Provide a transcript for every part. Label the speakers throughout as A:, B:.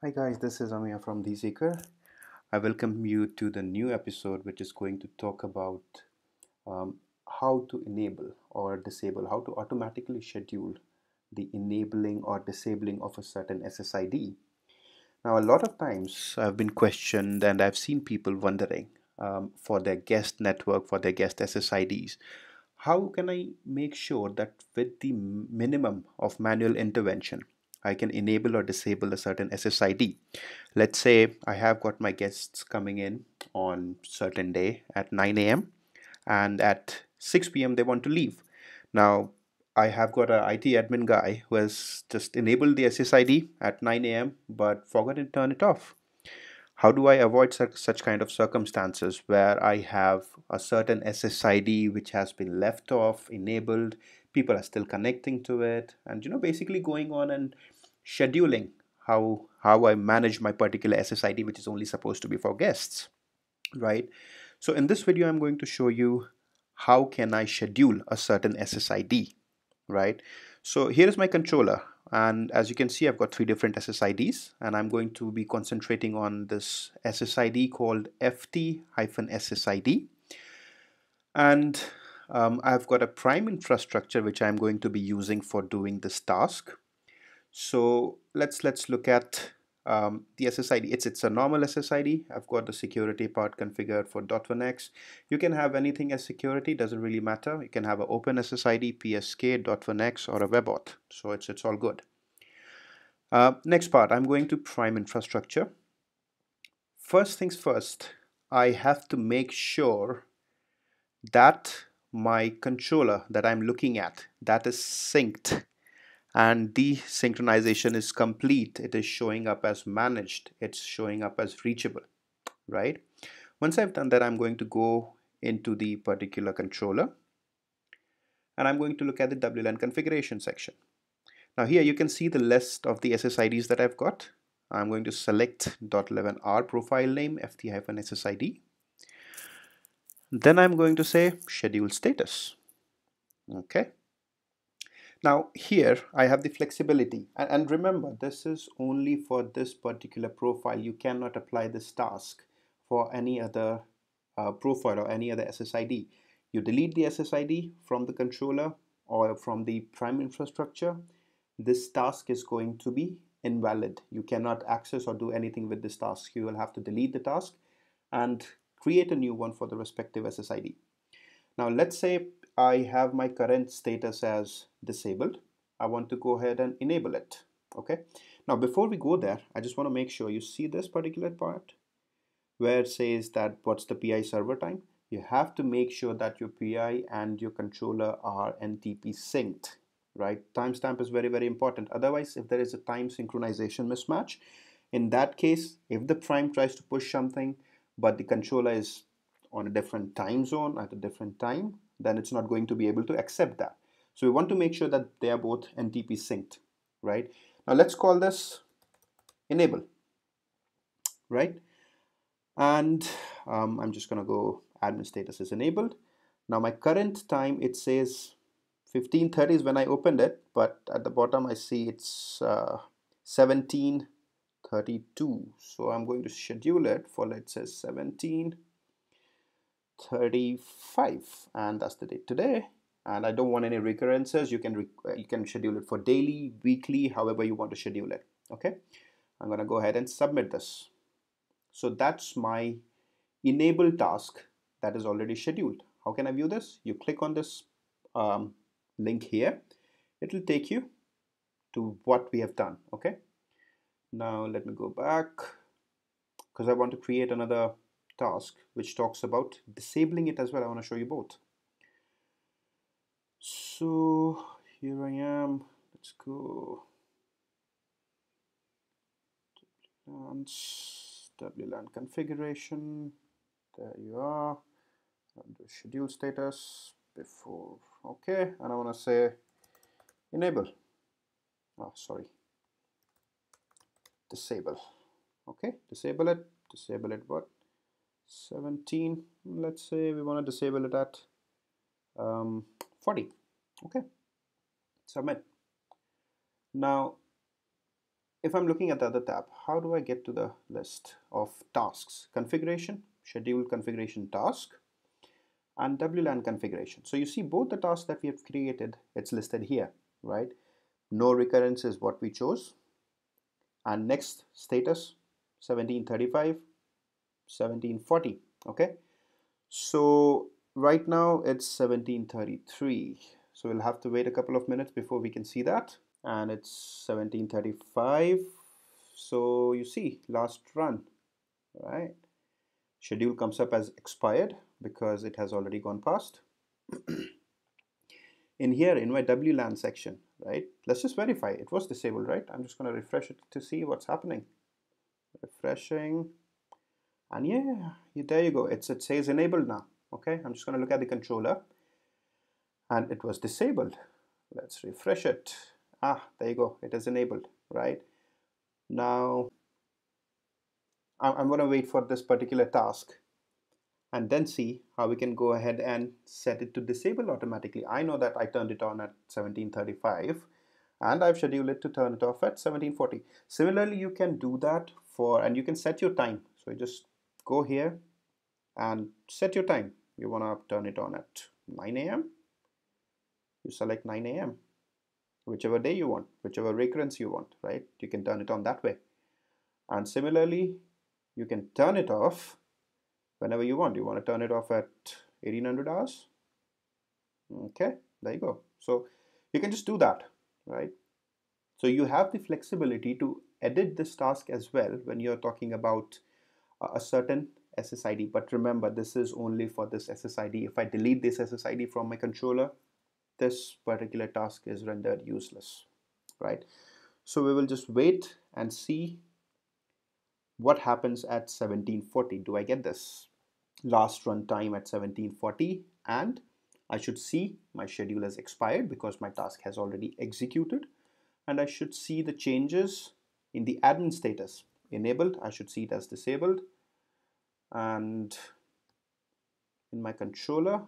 A: Hi guys, this is Amiya from The Seeker. I welcome you to the new episode which is going to talk about um, how to enable or disable, how to automatically schedule the enabling or disabling of a certain SSID. Now a lot of times I've been questioned and I've seen people wondering um, for their guest network, for their guest SSIDs, how can I make sure that with the minimum of manual intervention, I can enable or disable a certain SSID. Let's say I have got my guests coming in on certain day at 9 a.m. and at 6 p.m. they want to leave. Now I have got an IT admin guy who has just enabled the SSID at 9 a.m. but forgot to turn it off. How do I avoid such, such kind of circumstances where I have a certain SSID which has been left off, enabled, people are still connecting to it and you know basically going on and scheduling how how I manage my particular SSID which is only supposed to be for guests right? So in this video I'm going to show you how can I schedule a certain SSID right? So here is my controller and as you can see I've got three different SSIDs and I'm going to be concentrating on this SSID called FT-SSID and um, I've got a prime infrastructure which I'm going to be using for doing this task. So let's let's look at um, the SSID. It's it's a normal SSID. I've got the security part configured for .1x. You can have anything as security, doesn't really matter. You can have an open SSID, PSK, .1x, or a WebAuth. So it's it's all good. Uh, next part, I'm going to prime infrastructure. First things first, I have to make sure that my controller that I'm looking at that is synced and the synchronization is complete. It is showing up as managed. It's showing up as reachable right? Once I've done that I'm going to go into the particular controller and I'm going to look at the WLAN configuration section. Now here you can see the list of the SSIDs that I've got. I'm going to select .11r profile name ft-ssid then I'm going to say schedule status. Okay. Now here I have the flexibility and, remember this is only for this particular profile. You cannot apply this task for any other uh, profile or any other SSID. You delete the SSID from the controller or from the prime infrastructure. This task is going to be invalid. You cannot access or do anything with this task. You will have to delete the task and create a new one for the respective SSID. Now let's say I have my current status as disabled. I want to go ahead and enable it. Okay. Now before we go there, I just want to make sure you see this particular part where it says that what's the PI server time. You have to make sure that your PI and your controller are NTP synced, right? Timestamp is very, very important. Otherwise, if there is a time synchronization mismatch, in that case, if the prime tries to push something, but the controller is on a different time zone at a different time, then it's not going to be able to accept that. So we want to make sure that they are both NTP synced, right? Now let's call this enable, right? And um, I'm just gonna go admin status is enabled. Now my current time, it says 1530 is when I opened it, but at the bottom I see it's uh, 17 32 so I'm going to schedule it for let's say 17 35 and that's the date today. And I don't want any recurrences. You can you can schedule it for daily weekly however you want to schedule it. Okay? I'm gonna go ahead and submit this. So that's my enable task that is already scheduled. How can I view this? You click on this um, link here. It will take you to what we have done. Okay? Now let me go back because I want to create another task which talks about disabling it as well. I want to show you both. So here I am. Let's go. WLAN configuration. There you are. Under schedule status. Before okay. And I want to say enable. Oh sorry. Disable. Okay disable it. Disable it what 17 let's say we want to disable it at um, 40 okay submit now if I'm looking at the other tab, how do I get to the list of tasks? Configuration, schedule configuration task, and WLAN configuration. So you see both the tasks that we have created, it's listed here, right? No recurrence is what we chose. And next status, 1735, 1740, okay? So right now it's 1733. So we'll have to wait a couple of minutes before we can see that. And it's 1735. So you see, last run, right? Schedule comes up as expired because it has already gone past. in here, in my WLAN section, right? Let's just verify it was disabled, right? I'm just going to refresh it to see what's happening. Refreshing. And yeah, there you go. It's, it says enabled now. Okay, I'm just going to look at the controller. And it was disabled. Let's refresh it. Ah, there you go. It is enabled, right? Now, I'm going to wait for this particular task and then see how we can go ahead and set it to disable automatically. I know that I turned it on at 1735 and I've scheduled it to turn it off at 1740. Similarly, you can do that for, and you can set your time. So you just go here and set your time. You want to turn it on at 9 a.m. You select 9 a.m. Whichever day you want, whichever recurrence you want, right? You can turn it on that way. And similarly, you can turn it off whenever you want. You want to turn it off at 1800 hours? Okay, there you go. So you can just do that, right? So you have the flexibility to edit this task as well when you're talking about a certain SSID. But remember, this is only for this SSID. If I delete this SSID from my controller, this particular task is rendered useless, right? So we will just wait and see what happens at 1740. Do I get this? last run time at 1740 and I should see my schedule has expired because my task has already executed and I should see the changes in the admin status enabled I should see it as disabled. And in my controller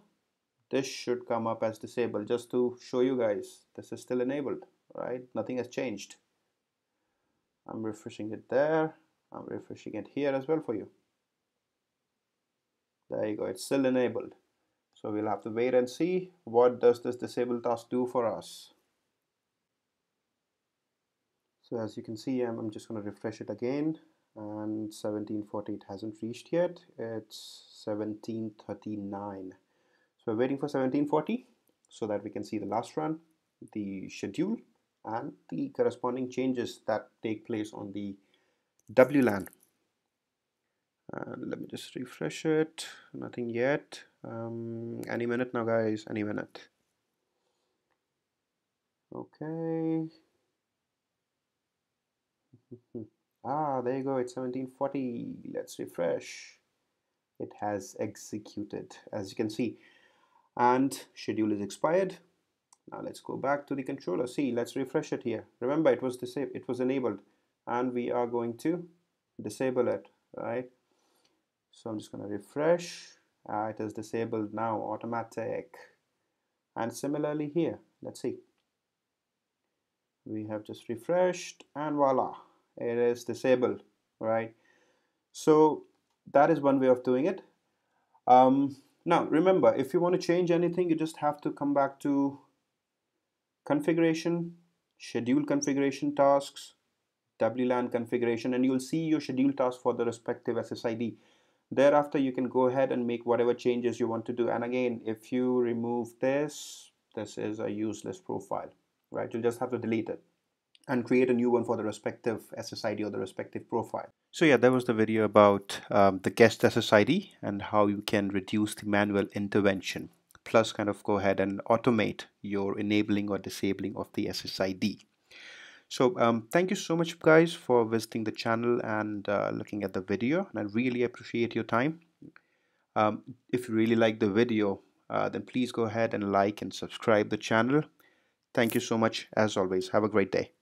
A: this should come up as disabled just to show you guys this is still enabled right? Nothing has changed. I'm refreshing it there. I'm refreshing it here as well for you. There you go it's still enabled. So we'll have to wait and see what does this disable task do for us so as you can see I'm, I'm just going to refresh it again. And 1740 it hasn't reached yet. It's 1739 so we're waiting for 1740 so that we can see the last run the schedule and the corresponding changes that take place on the WLAN and let me just refresh it. Nothing yet. Um, any minute now guys. Any minute. Okay ah there you go it's 1740 let's refresh. It has executed as you can see. And schedule is expired. Now let's go back to the controller. See let's refresh it here. Remember it was disabled it was enabled. And we are going to disable it right? So I'm just going to refresh. Uh, it is disabled now automatic. And similarly here let's see. We have just refreshed and voila it is disabled right? So that is one way of doing it. Um, now remember if you want to change anything you just have to come back to configuration schedule configuration tasks WLAN configuration and you'll see your schedule task for the respective SSID thereafter you can go ahead and make whatever changes you want to do. And again if you remove this this is a useless profile right? You'll just have to delete it and create a new one for the respective SSID or the respective profile. So yeah, that was the video about um, the guest SSID and how you can reduce the manual intervention plus kind of go ahead and automate your enabling or disabling of the SSID. So um, thank you so much guys for visiting the channel and uh, looking at the video and I really appreciate your time. Um, if you really like the video uh, then please go ahead and like and subscribe the channel. Thank you so much as always. Have a great day.